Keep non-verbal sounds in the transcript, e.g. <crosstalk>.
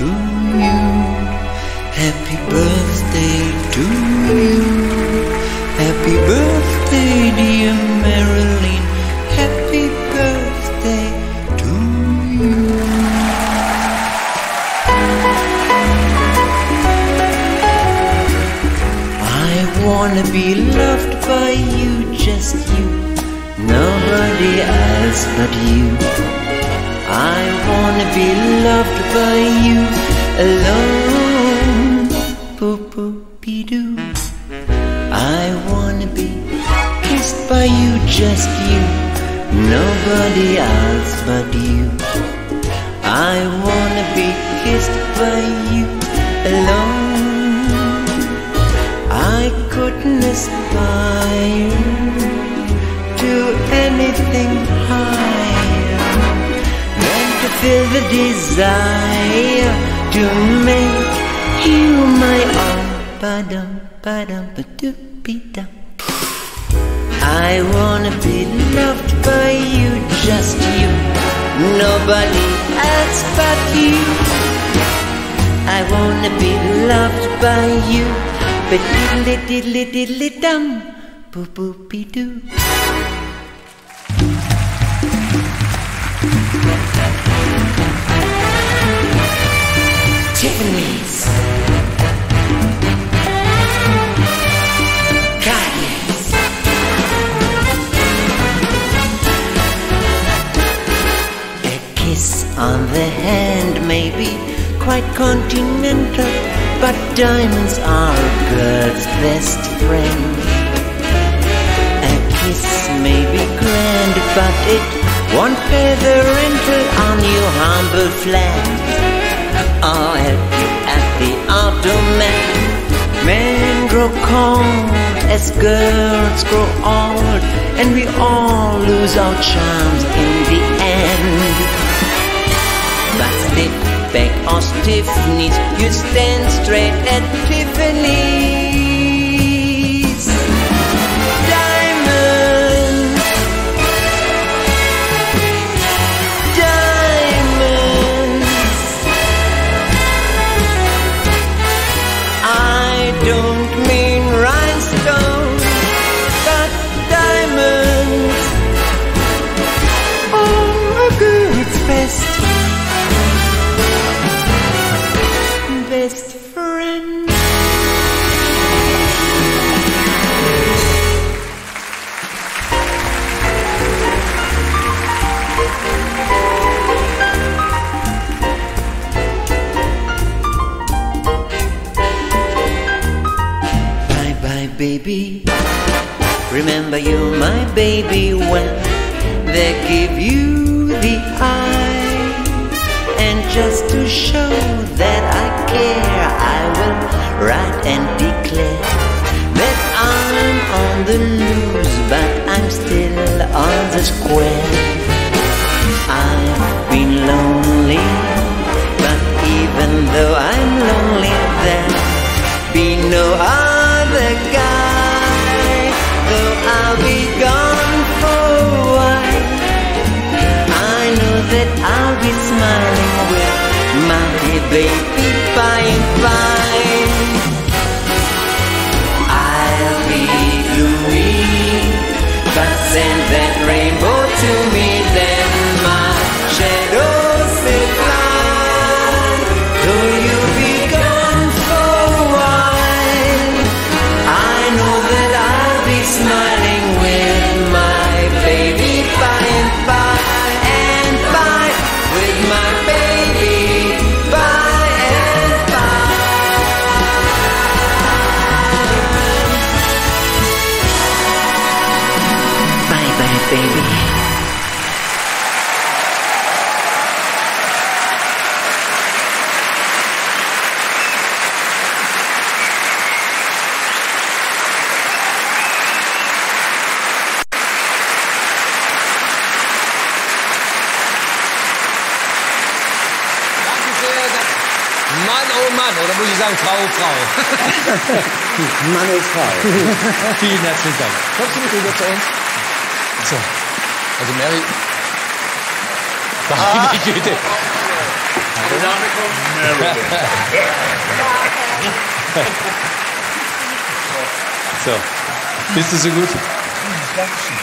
to you. Happy birthday to you. Happy birthday, dear Marilyn. Happy birthday to you. I wanna be loved by you, just you. Nobody else but you. I wanna be loved by you alone. Boo boo be doo. I wanna be kissed by you, just you. Nobody else but you. I wanna be kissed by you alone. I couldn't aspire to anything higher feel the desire to make you my own. Ba-dum, ba-dum, ba-doop-be-dum. I wanna be loved by you, just you, nobody else but you. I wanna be loved by you, but diddly diddly diddly dum, boo boo be doo. The hand may be quite continental, but diamonds are a girl's best friend. A kiss may be grand, but it won't pay the rental on your humble flat. I'll help you at the automat. Men grow cold as girls grow old, and we all lose our charms in back or stiff you stand straight at Tiffany's. Baby. Remember you're my baby when they give you the eye. And just to show that I care, I will write and declare that I'm on the loose, but I'm still on the square. My baby by and by. Mann, oh oder muss ich sagen, Frau, oh Frau. <laughs> Mann und Frau. <laughs> Vielen herzlichen Dank. Kommst du mit rüber zu uns? So. Also Mary. Meine Güte. <laughs> So, bist du so gut? Dankeschön.